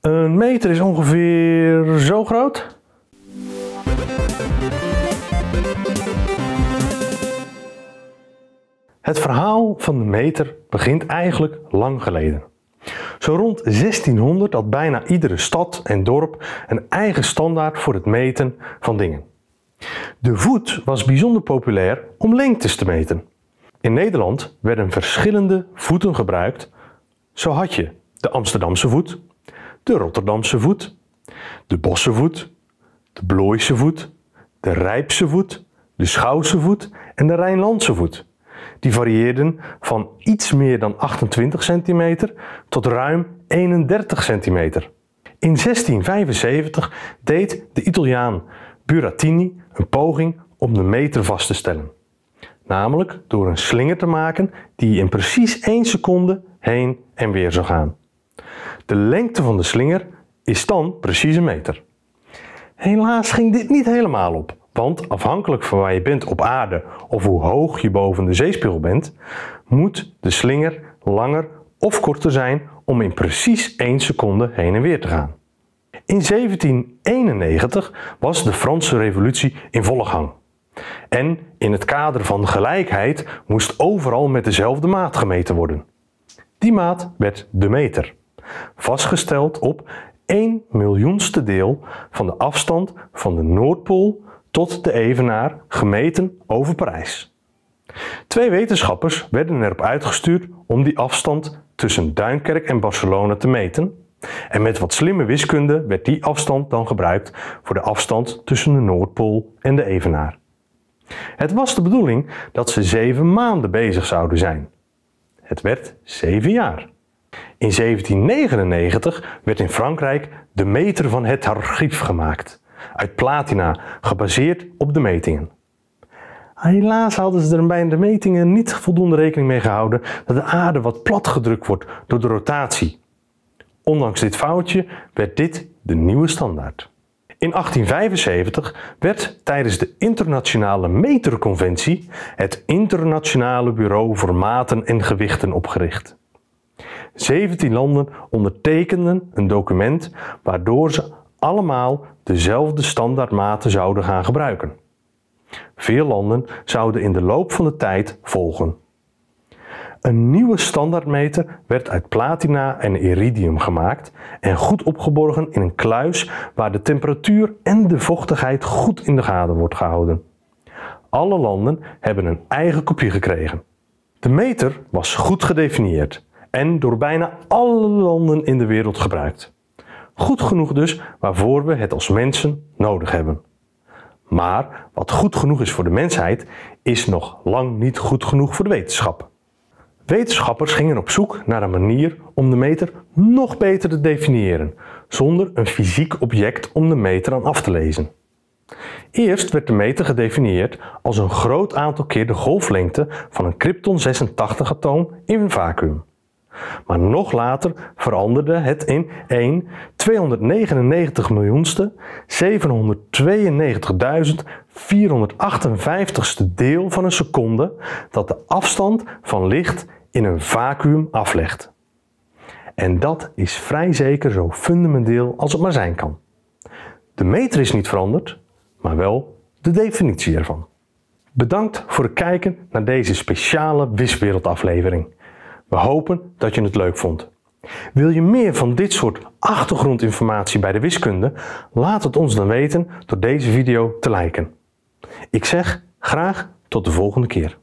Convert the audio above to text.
Een meter is ongeveer zo groot. Het verhaal van de meter begint eigenlijk lang geleden. Zo rond 1600 had bijna iedere stad en dorp een eigen standaard voor het meten van dingen. De voet was bijzonder populair om lengtes te meten. In Nederland werden verschillende voeten gebruikt. Zo had je de Amsterdamse voet, de Rotterdamse voet, de Bosse voet, de Blooise voet, de Rijpse voet, de Schouwse voet en de Rijnlandse voet. Die varieerden van iets meer dan 28 centimeter tot ruim 31 centimeter. In 1675 deed de Italiaan Burattini een poging om de meter vast te stellen. Namelijk door een slinger te maken die in precies 1 seconde heen en weer zou gaan. De lengte van de slinger is dan precies een meter. Helaas ging dit niet helemaal op, want afhankelijk van waar je bent op aarde of hoe hoog je boven de zeespiegel bent, moet de slinger langer of korter zijn om in precies 1 seconde heen en weer te gaan. In 1791 was de Franse Revolutie in volle gang. En in het kader van gelijkheid moest overal met dezelfde maat gemeten worden. Die maat werd de meter, vastgesteld op 1 miljoenste deel van de afstand van de Noordpool tot de Evenaar gemeten over Parijs. Twee wetenschappers werden erop uitgestuurd om die afstand tussen Duinkerk en Barcelona te meten. En met wat slimme wiskunde werd die afstand dan gebruikt voor de afstand tussen de Noordpool en de Evenaar. Het was de bedoeling dat ze zeven maanden bezig zouden zijn. Het werd zeven jaar. In 1799 werd in Frankrijk de meter van het archief gemaakt, uit platina, gebaseerd op de metingen. Helaas hadden ze er bij de metingen niet voldoende rekening mee gehouden dat de aarde wat platgedrukt wordt door de rotatie. Ondanks dit foutje werd dit de nieuwe standaard. In 1875 werd tijdens de Internationale Meterconventie het Internationale Bureau voor Maten en Gewichten opgericht. 17 landen ondertekenden een document waardoor ze allemaal dezelfde standaardmaten zouden gaan gebruiken. Veel landen zouden in de loop van de tijd volgen. Een nieuwe standaardmeter werd uit platina en iridium gemaakt en goed opgeborgen in een kluis waar de temperatuur en de vochtigheid goed in de gaten wordt gehouden. Alle landen hebben een eigen kopie gekregen. De meter was goed gedefinieerd en door bijna alle landen in de wereld gebruikt. Goed genoeg dus waarvoor we het als mensen nodig hebben. Maar wat goed genoeg is voor de mensheid, is nog lang niet goed genoeg voor de wetenschap. Wetenschappers gingen op zoek naar een manier om de meter nog beter te definiëren, zonder een fysiek object om de meter aan af te lezen. Eerst werd de meter gedefinieerd als een groot aantal keer de golflengte van een krypton 86 atoom in een vacuüm. Maar nog later veranderde het in 1 299 miljoenste 792.458ste deel van een seconde dat de afstand van licht in een vacuüm aflegt. En dat is vrij zeker zo fundamenteel als het maar zijn kan. De meter is niet veranderd, maar wel de definitie ervan. Bedankt voor het kijken naar deze speciale Wiswereldaflevering. We hopen dat je het leuk vond. Wil je meer van dit soort achtergrondinformatie bij de wiskunde? Laat het ons dan weten door deze video te liken. Ik zeg graag tot de volgende keer.